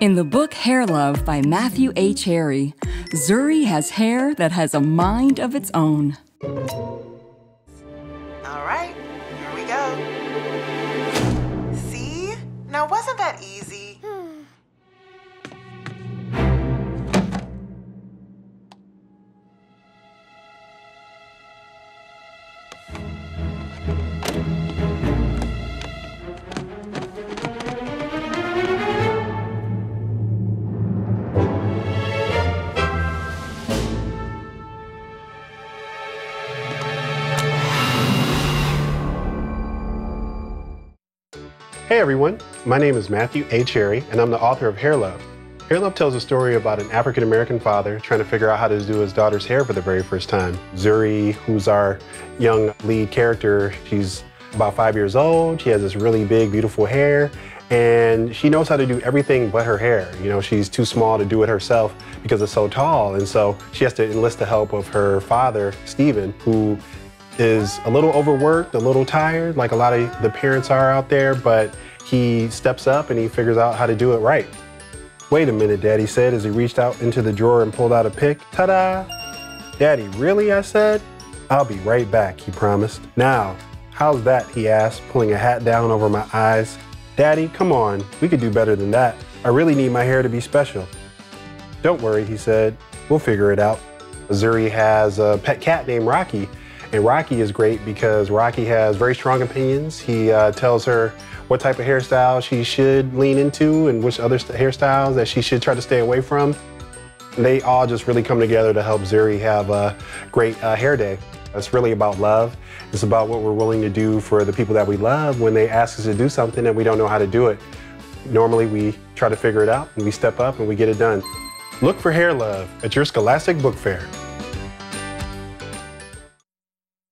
In the book Hair Love by Matthew A. Cherry, Zuri has hair that has a mind of its own. All right, here we go. See? Now, wasn't that easy? Hey everyone, my name is Matthew A. Cherry, and I'm the author of Hair Love. Hair Love tells a story about an African American father trying to figure out how to do his daughter's hair for the very first time. Zuri, who's our young lead character, she's about five years old. She has this really big, beautiful hair, and she knows how to do everything but her hair. You know, she's too small to do it herself because it's so tall, and so she has to enlist the help of her father, Stephen, who is a little overworked, a little tired, like a lot of the parents are out there, but he steps up and he figures out how to do it right. Wait a minute, Daddy said as he reached out into the drawer and pulled out a pick. Ta-da! Daddy, really? I said. I'll be right back, he promised. Now, how's that? he asked, pulling a hat down over my eyes. Daddy, come on, we could do better than that. I really need my hair to be special. Don't worry, he said. We'll figure it out. Missouri has a pet cat named Rocky, and Rocky is great because Rocky has very strong opinions. He uh, tells her what type of hairstyle she should lean into and which other hairstyles that she should try to stay away from. They all just really come together to help Zuri have a great uh, hair day. It's really about love. It's about what we're willing to do for the people that we love when they ask us to do something and we don't know how to do it. Normally we try to figure it out and we step up and we get it done. Look for Hair Love at your Scholastic Book Fair.